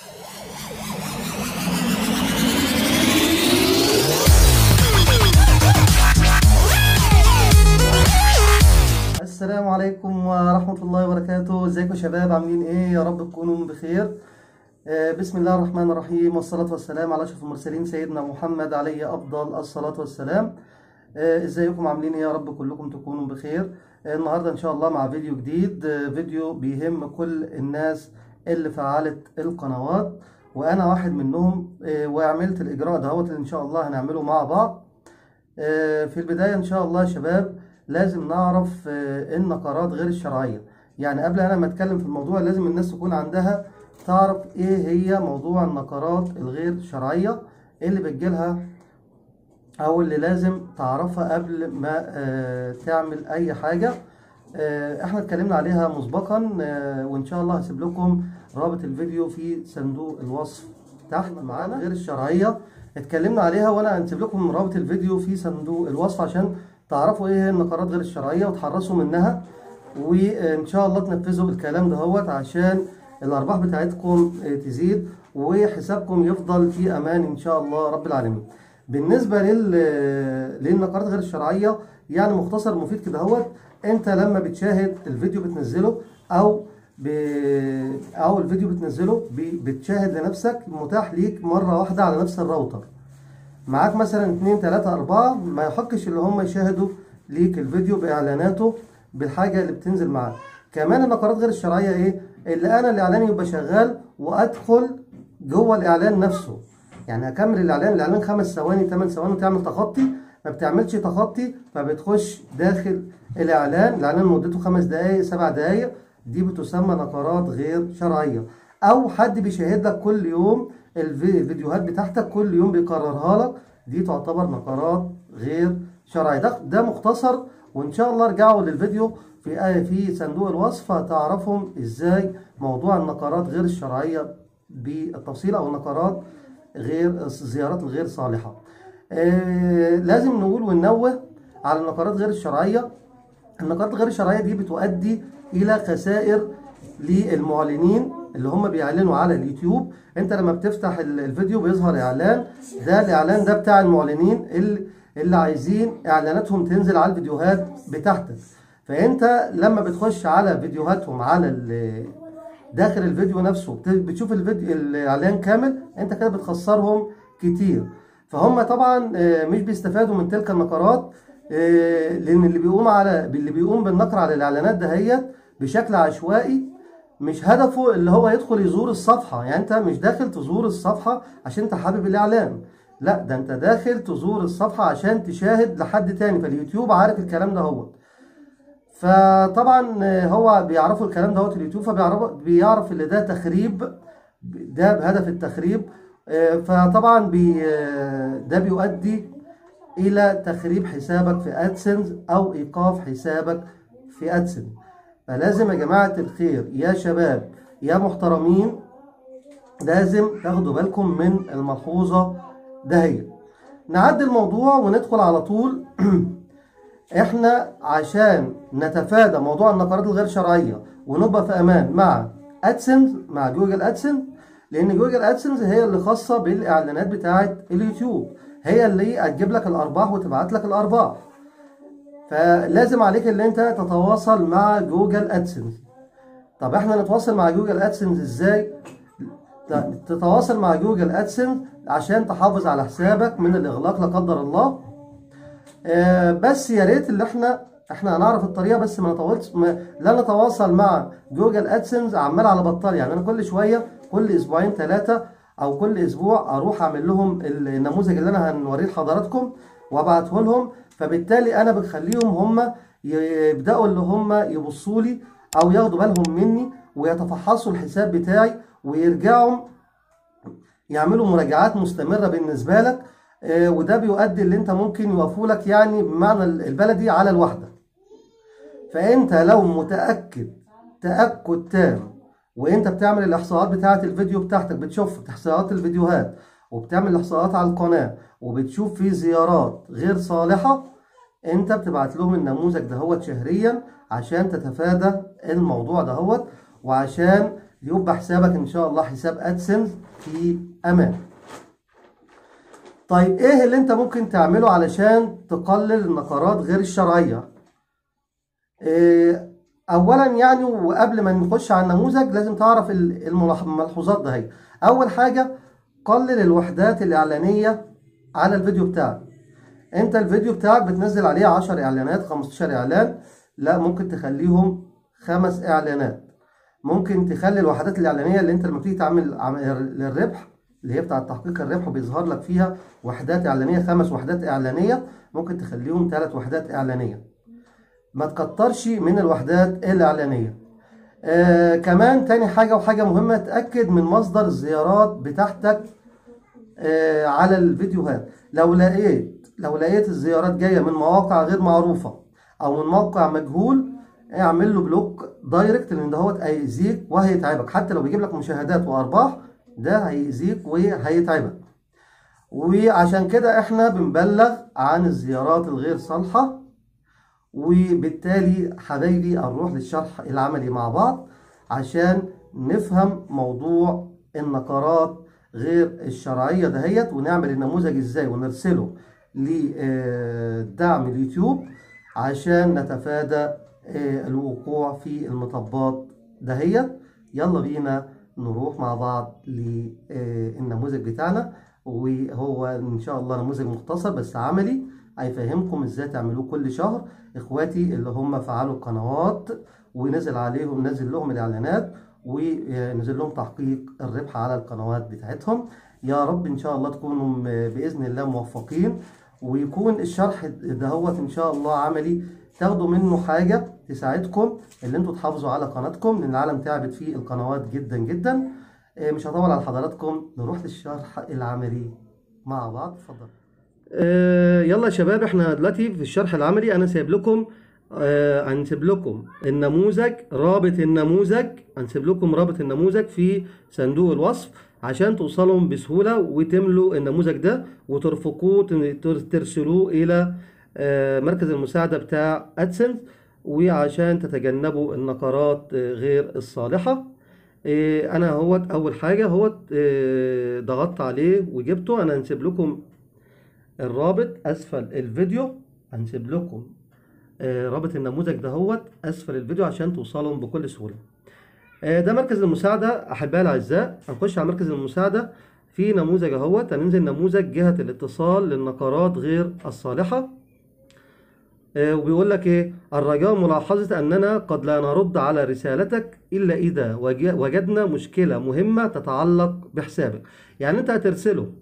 السلام عليكم ورحمة الله وبركاته. إزيكم شباب؟ عاملين إيه؟ يا رب تكونوا بخير. آه، بسم الله الرحمن الرحيم والصلاة والسلام على أشرف المرسلين سيدنا محمد عليه أفضل الصلاة والسلام. آه، إزيكم؟ عاملين إيه؟ يا رب كلكم تكونوا بخير. آه، النهاردة إن شاء الله مع فيديو جديد. فيديو بيهم كل الناس اللي فعلت القنوات وأنا واحد منهم آه، وعملت الإجراء دهوت إن شاء الله هنعمله مع بعض. آه، في البداية إن شاء الله يا شباب لازم نعرف آه، النقرات غير الشرعية. يعني قبل أنا ما أتكلم في الموضوع لازم الناس تكون عندها تعرف إيه هي موضوع النقرات الغير شرعية اللي بتجيلها أو اللي لازم تعرفها قبل ما آه، تعمل أي حاجة. آه، إحنا اتكلمنا عليها مسبقا آه، وإن شاء الله هسيب لكم رابط الفيديو في صندوق الوصف تحت معانا غير الشرعية. اتكلمنا عليها وأنا هنسيب لكم رابط الفيديو في صندوق الوصف عشان تعرفوا إيه هي النقرات غير الشرعية وتحرصوا منها. وإن شاء الله تنفذوا الكلام دهوت عشان الأرباح بتاعتكم آه، تزيد وحسابكم يفضل في أمان إن شاء الله رب العالمين. بالنسبة لل للنقرات غير الشرعية يعني مختصر مفيد كده هوت انت لما بتشاهد الفيديو بتنزله أو ب... أو الفيديو بتنزله ب... بتشاهد لنفسك متاح ليك مرة واحدة على نفس الراوتر. معاك مثلا اتنين تلاتة أربعة ما يحقش اللي هم يشاهدوا ليك الفيديو بإعلاناته بالحاجة اللي بتنزل معاك كمان النقرات غير الشرعية إيه؟ اللي أنا الإعلان يبقى شغال وأدخل جوه الإعلان نفسه. يعني اكمل الإعلان الإعلان خمس ثواني ثمان ثواني تعمل تخطي. ما بتعملش تخطي فبتخش داخل الإعلان. الإعلان مدته خمس دقائق سبع دقائق دي بتسمى نقرات غير شرعية. أو حد بيشاهد لك كل يوم الفي- الفيديوهات بتاعتك كل يوم بيكررها لك. دي تعتبر نقرات غير شرعية. ده ده مختصر. وإن شاء الله ارجعوا للفيديو في آية في صندوق الوصف هتعرفوا إزاي موضوع النقرات غير الشرعية بالتفصيل أو النقرات غير الزيارات الغير صالحة. آه، لازم نقول وننوه على النقرات غير الشرعية. النقرات غير الشرعية دي بتؤدي إلى خسائر للمعلنين اللي هم بيعلنوا على اليوتيوب. أنت لما بتفتح ال- الفيديو بيظهر إعلان ده الإعلان ده بتاع المعلنين اللي, اللي عايزين إعلاناتهم تنزل على الفيديوهات بتاعتك. فأنت لما بتخش على فيديوهاتهم على داخل الفيديو نفسه. بت- بتشوف الفيديو الإعلان كامل أنت كده بتخسرهم كتير. فهم طبعا آه، مش بيستفادوا من تلك النقرات آه، لأن اللي بيقوم على اللي بيقوم بالنقر على الإعلانات دهيت بشكل عشوائي مش هدفه اللي هو يدخل يزور الصفحة. يعني أنت مش داخل تزور الصفحة عشان أنت حابب الإعلان. لا ده أنت داخل تزور الصفحة عشان تشاهد لحد تاني. فاليوتيوب عارف الكلام ده هو. فطبعا هو بيعرفوا الكلام دوت اليوتيوب فبيعرف بيعرف اللي ده تخريب ده بهدف التخريب. فطبعا بي ده بيؤدي إلى تخريب حسابك في ادسنس أو إيقاف حسابك في ادسنس فلازم يا جماعة الخير يا شباب يا محترمين لازم تاخدوا بالكم من الملحوظة دهيت. نعدي الموضوع وندخل على طول. إحنا عشان نتفادى موضوع النقرات الغير شرعية ونبقى في أمان مع ادسنس مع جوجل ادسنس لأن جوجل ادسنس هي اللي خاصة بالإعلانات بتاعه اليوتيوب. هي اللي هتجيب لك الأرباح وتبعت لك الأرباح. فلازم عليك إن أنت تتواصل مع جوجل ادسنس طب إحنا نتواصل مع جوجل ادسنس إزاي؟ تتواصل مع جوجل ادسنس عشان تحافظ على حسابك من الإغلاق لا قدر الله. بس يا ريت اللي إحنا إحنا هنعرف الطريقة بس ما نطولش ما لا نتواصل مع جوجل ادسنس عمال على بطال. يعني أنا كل شوية كل أسبوعين ثلاثة أو كل أسبوع أروح أعمل لهم النموذج اللي أنا هنوريه لحضراتكم وأبعته لهم. فبالتالي أنا بخليهم هم يبدأوا اللي هم يبصوا لي أو ياخدوا بالهم مني ويتفحصوا الحساب بتاعي ويرجعوا يعملوا مراجعات مستمرة بالنسبة لك. آه، وده بيؤدي اللي انت ممكن يوقفوا لك يعني بمعنى البلدي على الوحدة. فانت لو متأكد تأكد تام وانت بتعمل الإحصاءات بتاعة الفيديو بتاعتك بتشوف إحصاءات الفيديوهات وبتعمل إحصاءات على القناة وبتشوف في زيارات غير صالحة انت بتبعت لهم النموذج دهوت شهريا عشان تتفادى الموضوع دهوت وعشان يبقى حسابك إن شاء الله حساب أدسنس في أمان. طيب إيه اللي أنت ممكن تعمله علشان تقلل النقرات غير الشرعية؟ إيه اولا يعني وقبل ما نخش على النموذج لازم تعرف الملحوظات ده هي أول حاجة قلل الوحدات الإعلانية على الفيديو بتاعك. أنت الفيديو بتاعك بتنزل عليه 10 إعلانات 15 إعلان. لا ممكن تخليهم خمس إعلانات. ممكن تخلي الوحدات الإعلانية اللي أنت لما تيجي تعمل للربح اللي هي بتاعه تحقيق الربح وبيظهر لك فيها وحدات إعلانية خمس وحدات إعلانية. ممكن تخليهم ثلاث وحدات إعلانية. ما تكترش من الوحدات الإعلانية. آه كمان تاني حاجة وحاجة مهمة تأكد من مصدر الزيارات بتاعتك آه على الفيديوهات. لو لقيت لو لقيت الزيارات جاية من مواقع غير معروفة أو من موقع مجهول اعمل له block direct لأن دوت هيأذيك وهيتعبك. حتى لو بيجيب لك مشاهدات وأرباح ده هيأذيك وهيتعبك. وعشان كده إحنا بنبلغ عن الزيارات الغير صالحة وبالتالي حبايبي هنروح للشرح العملي مع بعض عشان نفهم موضوع النقرات غير الشرعية دهيت ونعمل النموذج إزاي ونرسله لدعم اليوتيوب عشان نتفادى الوقوع في المطبات دهيت. يلا بينا نروح مع بعض للنموذج بتاعنا وهو إن شاء الله نموذج مختصر بس عملي هيفهمكم إزاي تعملوه كل شهر. إخواتي اللي هم فعلوا القنوات ونزل عليهم نزل لهم الإعلانات ونزل لهم تحقيق الربح على القنوات بتاعتهم. يا رب إن شاء الله تكونوا بإذن الله موفقين ويكون الشرح دهوت إن شاء الله عملي تاخدوا منه حاجة. تساعدكم اللي أنتوا تحافظوا على قناتكم لأن العالم تعبت في القنوات جدا جدا. مش هطول على حضراتكم نروح للشرح العملي مع بعض. اتفضل. آه يلا يا شباب إحنا دلوقتي في الشرح العملي أنا سايب لكم آه هنسيب لكم النموذج رابط النموذج هنسيب لكم رابط النموذج في صندوق الوصف عشان توصلوا بسهولة وتملوا النموذج ده وترفقوه ترسلوه إلى آه مركز المساعدة بتاع أدسنس. وعشان تتجنبوا النقرات غير الصالحة. أنا هوت أول حاجة هوت ضغطت عليه وجبته. أنا هنسيب لكم الرابط أسفل الفيديو. هنسيب لكم رابط النموذج ده هوت أسفل الفيديو عشان توصلوا بكل سهولة. ده مركز المساعدة أحبائي الأعزاء. هنخش على مركز المساعدة. في نموذج أهوت هننزل نموذج جهة الاتصال للنقرات غير الصالحة. وبيقول لك إيه؟ الرجاء ملاحظة أننا قد لا نرد على رسالتك إلا إذا وجدنا مشكلة مهمة تتعلق بحسابك. يعني أنت هترسله.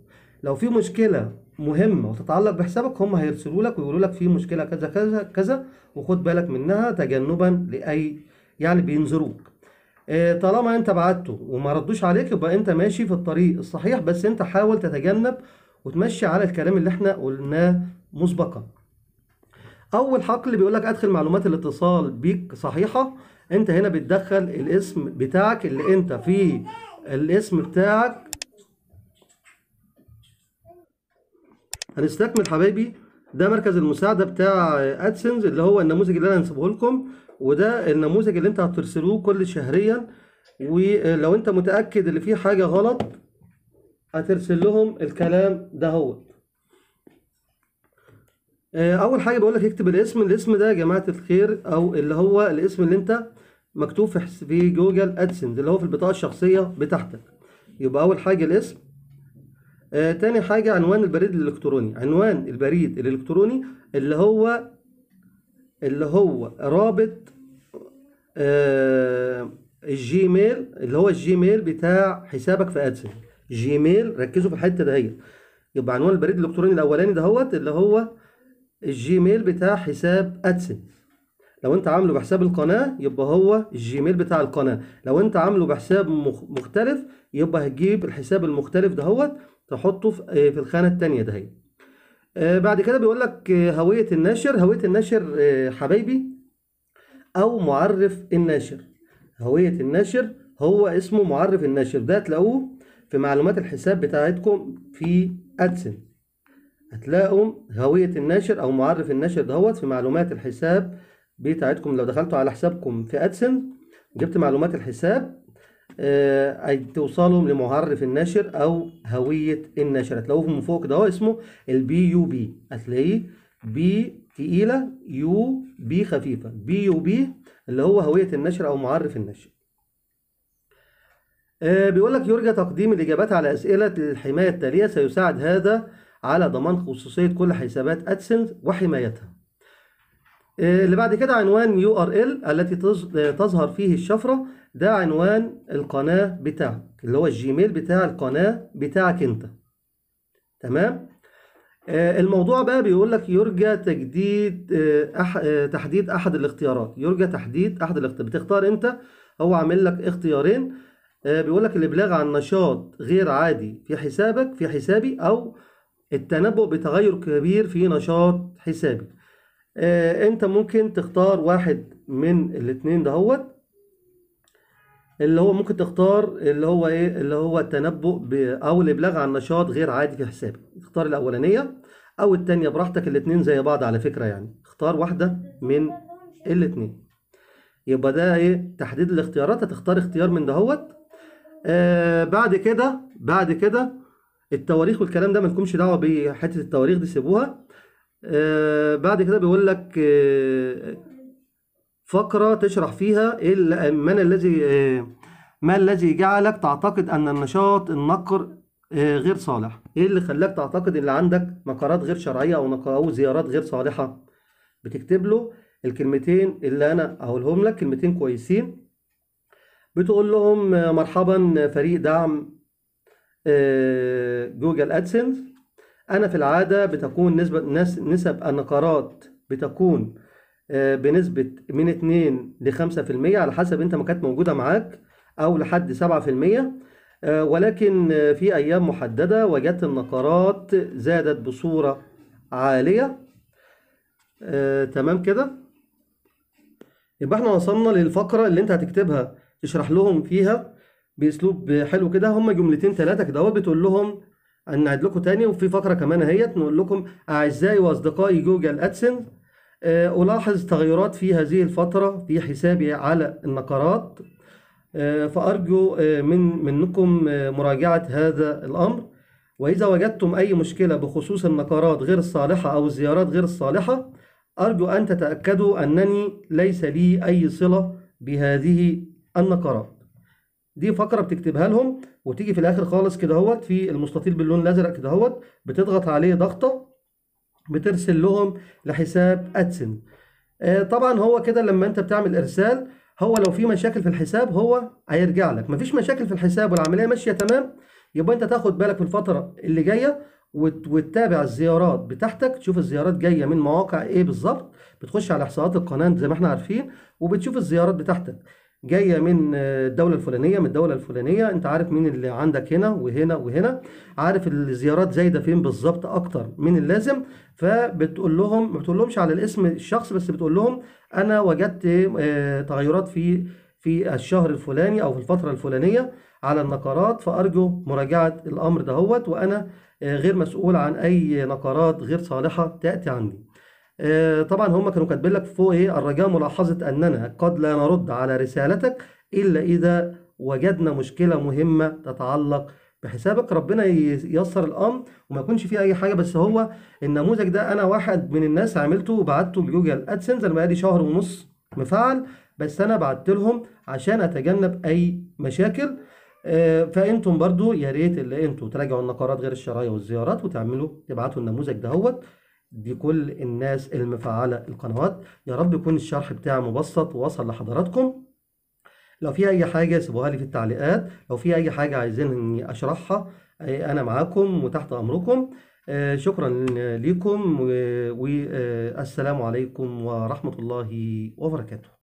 لو في مشكلة مهمة وتتعلق بحسابك هم هيرسلوا لك ويقولوا لك في مشكلة كذا كذا كذا وخد بالك منها تجنبا لأي يعني بينذروك طالما أنت بعته وما ردوش عليك يبقى أنت ماشي في الطريق الصحيح بس أنت حاول تتجنب وتمشي على الكلام اللي إحنا قلناه مسبقا. أول حقل بيقول لك أدخل معلومات الاتصال بيك صحيحة. أنت هنا بتدخل الاسم بتاعك اللي أنت في الاسم بتاعك. هنستكمل حبايبي. ده مركز المساعدة بتاع ادسنس اللي هو النموذج اللي أنا هنسيبه لكم وده النموذج اللي أنت هترسلوه كل شهريا. ولو أنت متأكد اللي فيه حاجة غلط هترسل لهم الكلام ده هو. أول حاجة بقول لك اكتب الاسم الاسم ده يا جماعة الخير أو اللي هو الاسم اللي أنت مكتوب في في Google AdSense اللي هو في البطاقة الشخصية بتاعتك. يبقى أول حاجة الاسم. آه تاني حاجة عنوان البريد الإلكتروني. عنوان البريد الإلكتروني اللي هو اللي هو رابط آه ال Gmail اللي هو ال Gmail بتاع حسابك في AdSense. Gmail ركزوا في الحتة دهيت. يبقى عنوان البريد الإلكتروني الأولاني دهوت اللي هو ال Gmail بتاع حساب AdSense لو أنت عامله بحساب القناة يبقى هو ال Gmail بتاع القناة. لو أنت عامله بحساب مختلف يبقى هتجيب الحساب المختلف دهوت تحطه في الخانة التانية دهي بعد كده بيقول لك هوية الناشر. هوية الناشر حبايبي أو معرف الناشر. هوية الناشر هو اسمه معرف الناشر. ده تلاقوه في معلومات الحساب بتاعتكم في AdSense هتلاقوا هوية الناشر أو معرف الناشر دهوت في معلومات الحساب بتاعتكم. لو دخلتوا على حسابكم في AdSense جبت معلومات الحساب آه، أي توصلهم لمعرف الناشر أو هوية الناشر. هتلاقوه من فوق ده اسمه ال P U B هتلاقيه P تقيلة U B خفيفة. P U B اللي هو هوية النشر أو معرف النشر آه، بيقول لك يرجى تقديم الإجابات على أسئلة الحماية التالية. سيساعد هذا على ضمان خصوصية كل حسابات AdSense وحمايتها. آه، اللي بعد كده عنوان URL التي تظ- تظهر فيه الشفرة ده عنوان القناة بتاعك اللي هو ال Gmail بتاع القناة بتاعك أنت. تمام؟ آه، الموضوع بقى بيقول لك يرجى تجديد آه، أح... تحديد أحد الاختيارات. يرجى تحديد أحد الاختيارات بتختار أنت هو عامل لك اختيارين. بيقول لك الإبلاغ عن نشاط غير عادي في حسابك في حسابي أو التنبؤ بتغير كبير في نشاط حسابي. آه، انت ممكن تختار واحد من الاتنين دهوت اللي هو ممكن تختار اللي هو إيه اللي هو التنبؤ. أو الإبلاغ عن نشاط غير عادي في حسابك. تختار الأولانية أو التانية براحتك الاتنين زي بعض على فكرة يعني. اختار واحدة من الاتنين. يبقى ده إيه تحديد الاختيارات. هتختار اختيار من دهوت. آه بعد كده بعد كده التواريخ والكلام ده مالكمش دعوة بحته التواريخ دي سيبوها. آه بعد كده بيقول لك آه فقرة تشرح فيها من الذي آه، ما الذي جعلك تعتقد أن النشاط النقر آه، غير صالح؟ إيه اللي خلاك تعتقد إن عندك نقرات غير شرعية أو نق- أو زيارات غير صالحة؟ بتكتب له الكلمتين اللي أنا هقولهم لك كلمتين كويسين. بتقول لهم آه، مرحبا فريق دعم آه، جوجل أدسنس. أنا في العادة بتكون نسبة نس- نسب النقرات بتكون آه، بنسبة من 2 ل 5% على حسب أنت ما كانت موجودة معاك أو لحد 7% آه، ولكن آه، في أيام محددة وجدت النقرات زادت بصورة عالية. آه، تمام كده؟ يبقى إحنا وصلنا للفقرة اللي أنت هتكتبها تشرح لهم فيها. بأسلوب حلو كده هم جملتين ثلاثة كده بتقول لهم نعيد لكم تاني وفي فقرة كمان أهيت نقول لكم أعزائي وأصدقائي جوجل ادسنس آه، ألاحظ تغيرات في هذه الفترة في حسابي على النقرات آه، فأرجو آه، من منكم مراجعة هذا الأمر. وإذا وجدتم أي مشكلة بخصوص النقرات غير الصالحة أو الزيارات غير الصالحة أرجو أن تتأكدوا أنني ليس لي أي صلة بهذه النقرات دي فقرة بتكتبها لهم وتيجي في الآخر خالص كده هوت في المستطيل باللون الأزرق كده هوت بتضغط عليه ضغطة بترسل لهم لحساب أدسن. آه، طبعا هو كده لما أنت بتعمل إرسال هو لو في مشاكل في الحساب هو هيرجع لك. مفيش مشاكل في الحساب والعملية ماشية تمام يبقى أنت تاخد بالك في الفترة اللي جاية وت- وتتابع الزيارات بتاعتك تشوف الزيارات جاية من مواقع إيه بالظبط بتخش على إحصاءات القناة زي ما إحنا عارفين وبتشوف الزيارات بتاعتك. جاية من آه، الدولة الفلانية من الدولة الفلانية. انت عارف مين اللي عندك هنا وهنا وهنا. عارف الزيارات زايده فين بالظبط؟ أكتر من اللازم. فبتقول لهم ما بتقول على الاسم الشخص بس بتقول لهم أنا وجدت آه، تغيرات في في الشهر الفلاني أو في الفترة الفلانية على النقرات. فأرجو مراجعة الأمر دهوت وأنا آه، غير مسؤول عن أي نقرات غير صالحة تأتي عندي. طبعا هم كانوا كاتبين لك فوق إيه الرجاء ملاحظة أننا قد لا نرد على رسالتك إلا إذا وجدنا مشكلة مهمة تتعلق بحسابك. ربنا ييسر الأمر وما يكونش فيه أي حاجة بس هو النموذج ده أنا واحد من الناس عملته وبعته لجوجل ادسنس أنا بقالي شهر ونص مفعل بس أنا بعت لهم عشان أتجنب أي مشاكل. آه، فأنتم برضو يا ريت اللي أنتم تراجعوا النقرات غير الشرعيه والزيارات وتعملوا تبعتوا النموذج دهوت دي كل الناس المفعلة القنوات. يا رب يكون الشرح بتاعي مبسط ووصل لحضراتكم. لو في أي حاجة سيبوها لي في التعليقات. لو في أي حاجة عايزين إني أشرحها آه، أنا معاكم وتحت أمركم. آه، شكرا لكم والسلام عليكم ورحمة الله وبركاته.